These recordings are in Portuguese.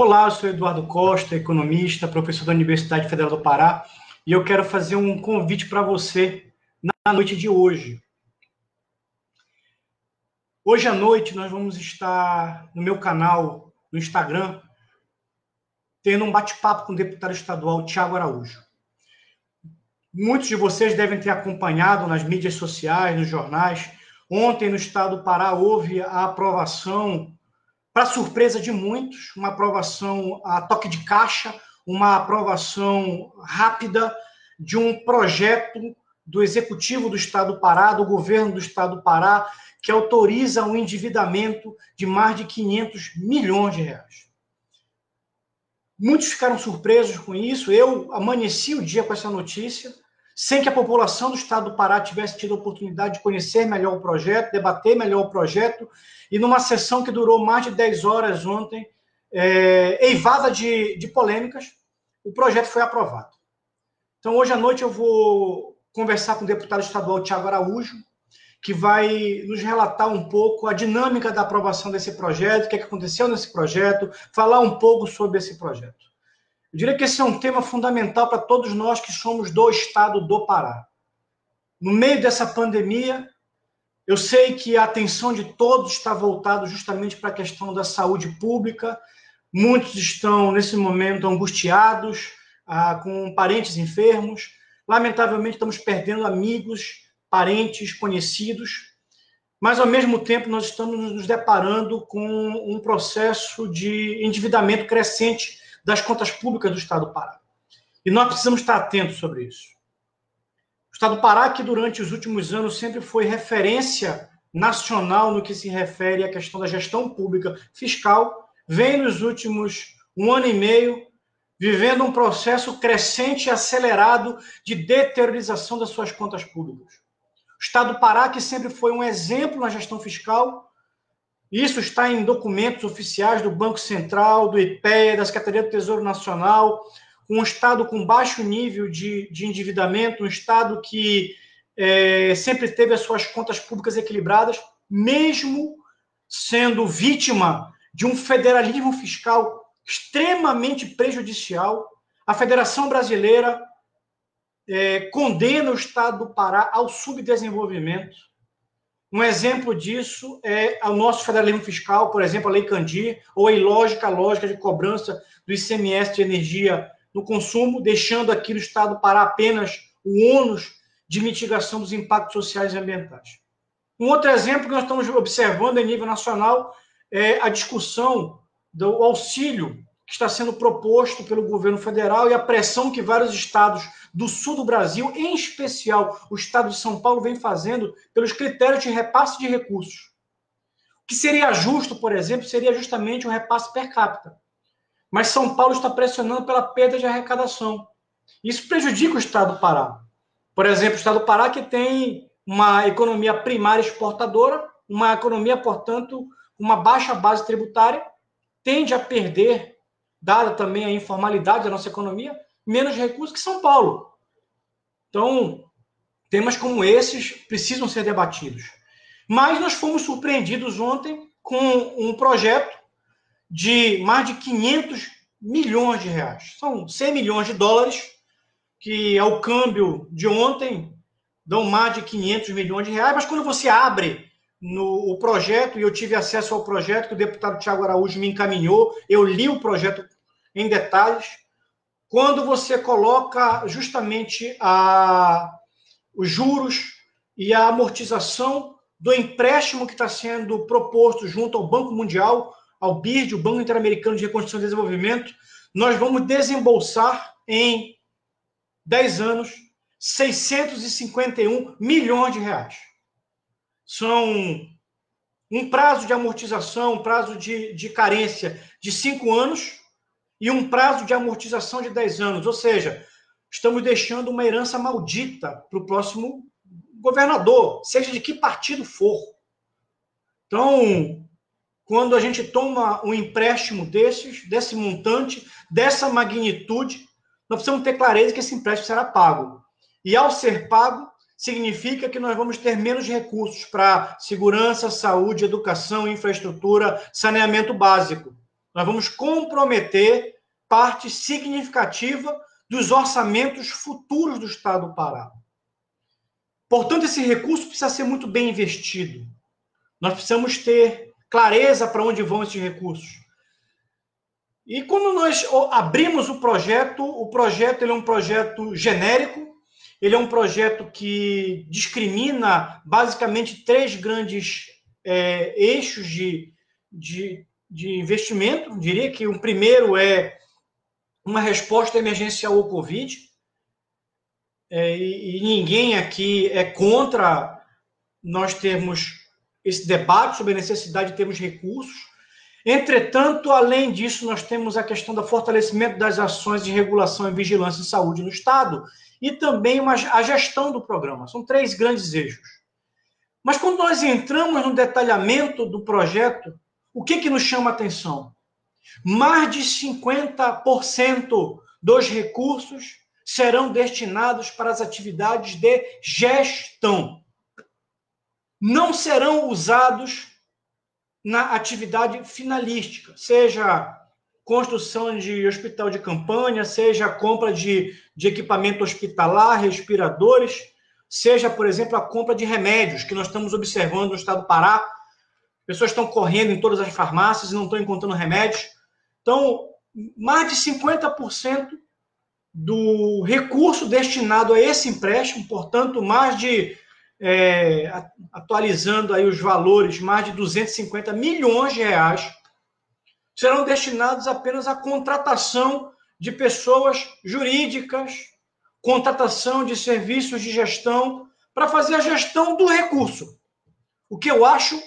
Olá, eu sou Eduardo Costa, economista, professor da Universidade Federal do Pará, e eu quero fazer um convite para você na noite de hoje. Hoje à noite nós vamos estar no meu canal no Instagram tendo um bate-papo com o deputado estadual Tiago Araújo. Muitos de vocês devem ter acompanhado nas mídias sociais, nos jornais. Ontem, no estado do Pará, houve a aprovação para surpresa de muitos, uma aprovação a toque de caixa, uma aprovação rápida de um projeto do Executivo do Estado do Pará, do governo do Estado do Pará, que autoriza um endividamento de mais de 500 milhões de reais. Muitos ficaram surpresos com isso. Eu amanheci o dia com essa notícia, sem que a população do Estado do Pará tivesse tido a oportunidade de conhecer melhor o projeto, debater melhor o projeto e numa sessão que durou mais de 10 horas ontem, é, eivada de, de polêmicas, o projeto foi aprovado. Então, hoje à noite eu vou conversar com o deputado estadual Tiago Araújo, que vai nos relatar um pouco a dinâmica da aprovação desse projeto, o que, é que aconteceu nesse projeto, falar um pouco sobre esse projeto. Eu diria que esse é um tema fundamental para todos nós que somos do estado do Pará. No meio dessa pandemia, eu sei que a atenção de todos está voltada justamente para a questão da saúde pública. Muitos estão, nesse momento, angustiados, ah, com parentes enfermos. Lamentavelmente, estamos perdendo amigos, parentes, conhecidos. Mas, ao mesmo tempo, nós estamos nos deparando com um processo de endividamento crescente das contas públicas do Estado do Pará. E nós precisamos estar atentos sobre isso. Estado do Pará, que durante os últimos anos sempre foi referência nacional no que se refere à questão da gestão pública fiscal, vem nos últimos um ano e meio vivendo um processo crescente e acelerado de deteriorização das suas contas públicas. O Estado do Pará, que sempre foi um exemplo na gestão fiscal, isso está em documentos oficiais do Banco Central, do IPEA, da Secretaria do Tesouro Nacional, um Estado com baixo nível de, de endividamento, um Estado que é, sempre teve as suas contas públicas equilibradas, mesmo sendo vítima de um federalismo fiscal extremamente prejudicial. A Federação Brasileira é, condena o Estado do Pará ao subdesenvolvimento. Um exemplo disso é o nosso federalismo fiscal, por exemplo, a Lei Candir, ou a ilógica lógica de cobrança do ICMS de energia no consumo, deixando aqui no Estado para apenas o ônus de mitigação dos impactos sociais e ambientais. Um outro exemplo que nós estamos observando em nível nacional é a discussão do auxílio que está sendo proposto pelo governo federal e a pressão que vários estados do sul do Brasil, em especial o estado de São Paulo, vem fazendo pelos critérios de repasse de recursos. O que seria justo, por exemplo, seria justamente um repasse per capita. Mas São Paulo está pressionando pela perda de arrecadação. Isso prejudica o estado do Pará. Por exemplo, o estado do Pará que tem uma economia primária exportadora, uma economia, portanto, uma baixa base tributária, tende a perder, dada também a informalidade da nossa economia, menos recursos que São Paulo. Então, temas como esses precisam ser debatidos. Mas nós fomos surpreendidos ontem com um projeto de mais de 500 milhões de reais. São 100 milhões de dólares, que ao câmbio de ontem dão mais de 500 milhões de reais, mas quando você abre no o projeto, e eu tive acesso ao projeto que o deputado Tiago Araújo me encaminhou, eu li o projeto em detalhes, quando você coloca justamente a, os juros e a amortização do empréstimo que está sendo proposto junto ao Banco Mundial, ao BIRD, o Banco Interamericano de Reconstrução e Desenvolvimento, nós vamos desembolsar em 10 anos 651 milhões de reais. São um prazo de amortização, um prazo de, de carência de 5 anos e um prazo de amortização de 10 anos. Ou seja, estamos deixando uma herança maldita para o próximo governador, seja de que partido for. Então, quando a gente toma um empréstimo desses, desse montante, dessa magnitude, nós precisamos ter clareza que esse empréstimo será pago. E ao ser pago, significa que nós vamos ter menos recursos para segurança, saúde, educação, infraestrutura, saneamento básico. Nós vamos comprometer parte significativa dos orçamentos futuros do Estado do Pará. Portanto, esse recurso precisa ser muito bem investido. Nós precisamos ter clareza para onde vão esses recursos. E quando nós abrimos o projeto, o projeto é um projeto genérico, ele é um projeto que discrimina basicamente três grandes é, eixos de, de, de investimento. diria que o primeiro é uma resposta emergencial ao Covid. É, e, e ninguém aqui é contra nós termos esse debate sobre a necessidade de termos recursos. Entretanto, além disso, nós temos a questão do fortalecimento das ações de regulação e vigilância em saúde no Estado e também uma, a gestão do programa. São três grandes eixos. Mas quando nós entramos no detalhamento do projeto, o que, que nos chama a atenção? Mais de 50% dos recursos serão destinados para as atividades de gestão. Não serão usados na atividade finalística, seja construção de hospital de campanha, seja compra de, de equipamento hospitalar, respiradores, seja, por exemplo, a compra de remédios, que nós estamos observando no estado do Pará. Pessoas estão correndo em todas as farmácias e não estão encontrando remédios. Então, mais de 50% do recurso destinado a esse empréstimo, portanto, mais de, é, atualizando aí os valores, mais de 250 milhões de reais, serão destinados apenas à contratação de pessoas jurídicas, contratação de serviços de gestão, para fazer a gestão do recurso. O que eu acho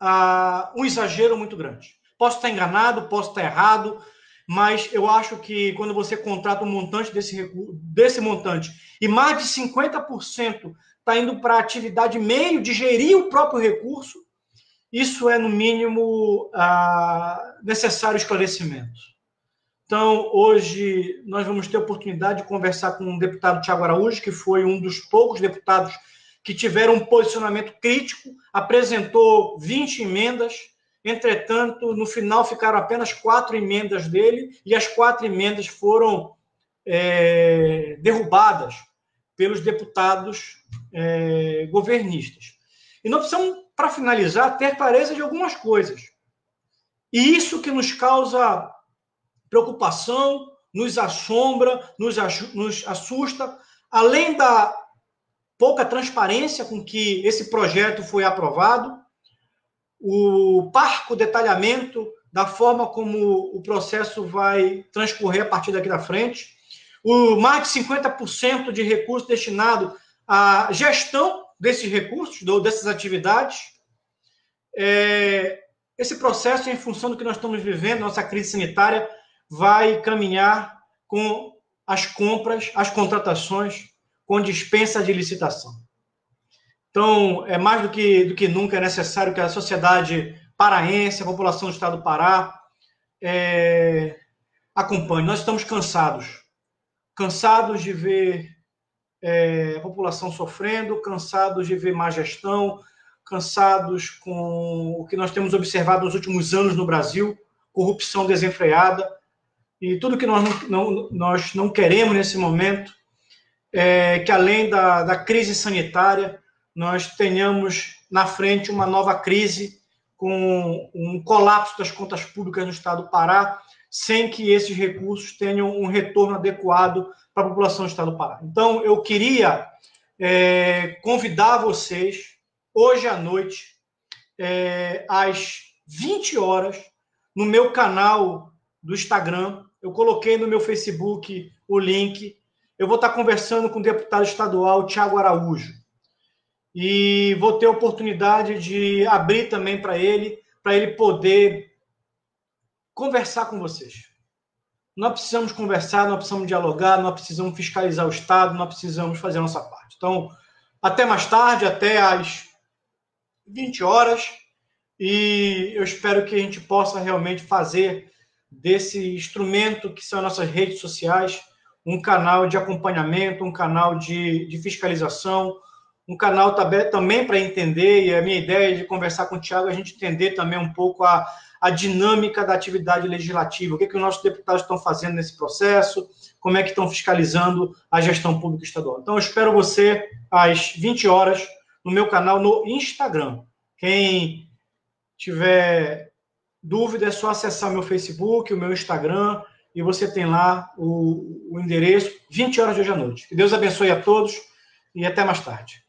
ah, um exagero muito grande. Posso estar enganado, posso estar errado, mas eu acho que quando você contrata um montante desse, desse montante e mais de 50% está indo para a atividade meio de gerir o próprio recurso, isso é, no mínimo, uh, necessário esclarecimento. Então, hoje, nós vamos ter a oportunidade de conversar com o deputado Tiago Araújo, que foi um dos poucos deputados que tiveram um posicionamento crítico, apresentou 20 emendas, Entretanto, no final ficaram apenas quatro emendas dele e as quatro emendas foram é, derrubadas pelos deputados é, governistas. E nós precisamos, para finalizar, ter clareza de algumas coisas. E isso que nos causa preocupação, nos assombra, nos, nos assusta, além da pouca transparência com que esse projeto foi aprovado, o parco detalhamento da forma como o processo vai transcorrer a partir daqui da frente, o mais de 50% de recursos destinado à gestão desses recursos, dessas atividades. É, esse processo, em função do que nós estamos vivendo, nossa crise sanitária, vai caminhar com as compras, as contratações, com dispensa de licitação. Então, é mais do que, do que nunca é necessário que a sociedade paraense, a população do estado do Pará, é, acompanhe. Nós estamos cansados. Cansados de ver é, população sofrendo, cansados de ver má gestão, cansados com o que nós temos observado nos últimos anos no Brasil, corrupção desenfreada, e tudo que nós não, não, nós não queremos nesse momento é que, além da, da crise sanitária, nós tenhamos na frente uma nova crise com um colapso das contas públicas no estado do Pará, sem que esses recursos tenham um retorno adequado para a população do estado do Pará. Então, eu queria é, convidar vocês, hoje à noite, é, às 20 horas, no meu canal do Instagram, eu coloquei no meu Facebook o link. Eu vou estar conversando com o deputado estadual Tiago Araújo e vou ter a oportunidade de abrir também para ele, para ele poder conversar com vocês. Nós precisamos conversar, nós precisamos dialogar, nós precisamos fiscalizar o Estado, nós precisamos fazer a nossa parte. Então, até mais tarde, até às 20 horas, e eu espero que a gente possa realmente fazer desse instrumento que são nossas redes sociais um canal de acompanhamento, um canal de, de fiscalização, um canal também para entender, e a minha ideia de conversar com o Tiago é a gente entender também um pouco a, a dinâmica da atividade legislativa, o que, que os nossos deputados estão fazendo nesse processo, como é que estão fiscalizando a gestão pública estadual. Então, eu espero você às 20 horas no meu canal no Instagram. Quem tiver dúvida, é só acessar meu Facebook, o meu Instagram, e você tem lá o, o endereço, 20 horas de hoje à noite. Que Deus abençoe a todos e até mais tarde.